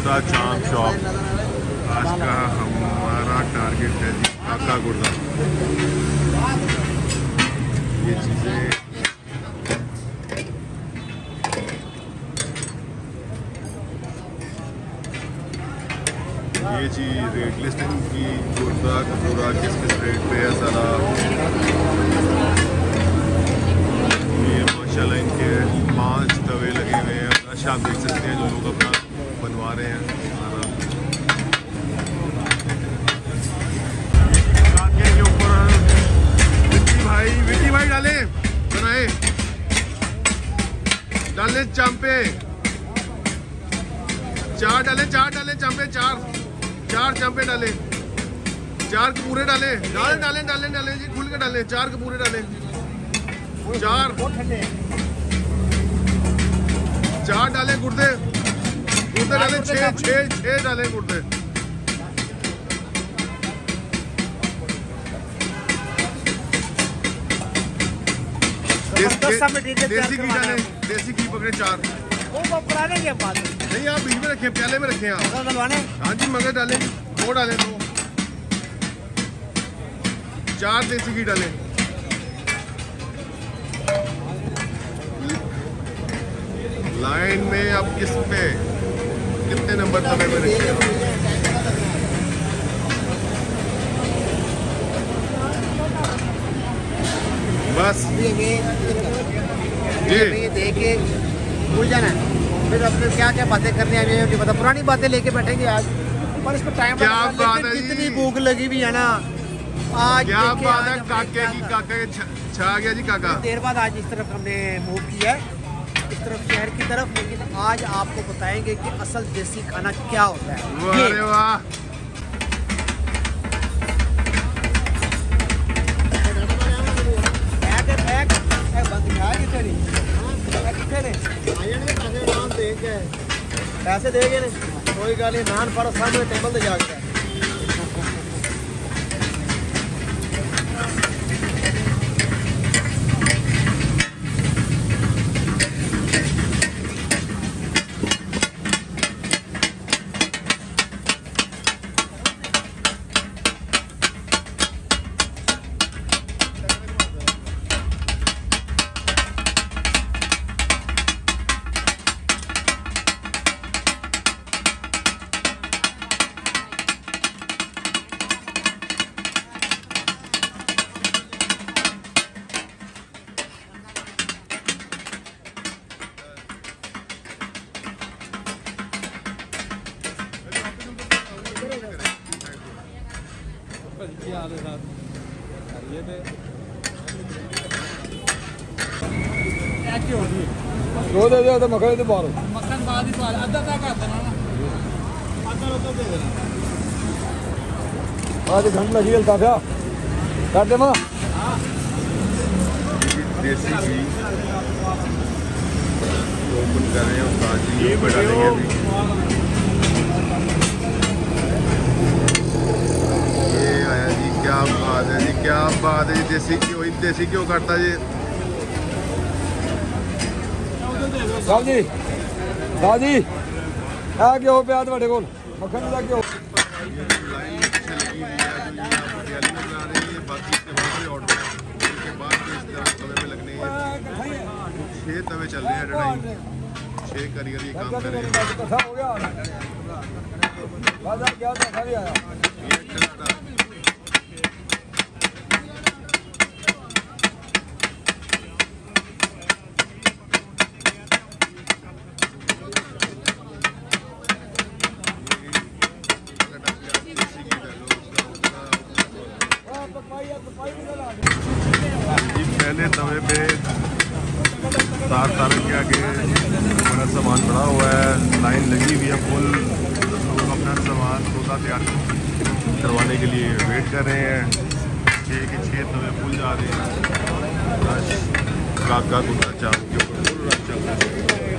गुर्दा चांप शॉप आज का हमारा टारगेट है काका गुर्दा। ये चीज़ें। ये चीज़ रेट लिस्टिंग की गुर्दा कपूरा किस किस रेट पे है सारा? ये माशाल्लाह इनके पाँच तवे लगे हुए हैं। अच्छा आप देख सकते हैं जो लोग अपना बनवा रहे हैं। के डाले चांपे। चार डाले चार डाले चांपे, चार। चार चांपे डाले। चार कपूरे डाले। डाले डाले डाले डाले जी, खुल के डाले। चार कपूरे डाले। चार। चार डाले गुर्दे। गुर्दे डाले छः छः छः डाले गुर्दे देसी घी डाले देसी घी पकड़े चार। वो वो पुराने के बाद नहीं आप बीच में रखे प्याले में रखे आप। हाँ जी मगर डाले दो डाले दो। चार देसी घी डाले। लाइन में आप किस पे? कितने नंबर तवे में रखे बस। जी। ये देख भूल जाना। फिर अपने क्या क्या बातें करने आई हैं पता। पुरानी बातें लेके बैठेंगे आज। पर इसको टाइम क्या बात है जी। जितनी भूख लगी भी है ना। आज क्या बात है काके की। काके छा गया जी काका। देर बाद आज इस तरफ़ हमने मूव किया। है इस तरफ शहर की तरफ लेकिन आज आपको बताएंगे कि असल देसी खाना क्या होता है वाह ये अरे वाह बैग है, बैग ਇਹ ਬੰਦ ਖਾ ਕਿੱਥੇ ਨਹੀਂ ਇਹ ਕਿੱਥੇ ਨੇ ਆ ਜਾਣਗੇ ਪੈਸੇ ਨਾਮ ਦੇ ਕੇ ਪੈਸੇ ਦੇ ਗਏ ਨੇ ਕੋਈ ਗੱਲ ਨਹੀਂ ਨਾਨ ਫੜ ਸਾਹਮਣੇ ਟੇਬਲ ਤੇ ਜਾ ਕੇ दो दे दे मक्खन तो पारो मक्खन बाद ही पारो अद्धा तक कर देना अद्धा उधर तो दे देना। आज घंट लगी हल्का क्या कर दे माँ। देसी घी। ओपन कर रहे हैं ये बढ़ा देंगे ये आप पटियाली में बना रहे हैं ये बाकी इसके बहुत बड़े ऑर्डर हैं इसके बाद जो इस तरह तवे में लगने हैं छः तवे चल रहे हैं एट टाइम छः करियर ये काम कर रहे हैं ਇਕੱਠਾ ਹੋ ਗਿਆ ਬਾਜ਼ਾਰ ਗਿਆ ਤਾਂ ਖਾਲੀ ਆਇਆ ये अच्छा जी पहले तवे पे तार तार के आगे बड़ा सामान पड़ा हुआ है। लाइन लगी हुई है फुल। लोग अपना सामान रोज़ा तैयार करवाने के लिए वेट कर रहे हैं। छः के छः तवे फुल जा रहे हैं। चाप के ऊपर